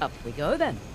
Up we go then.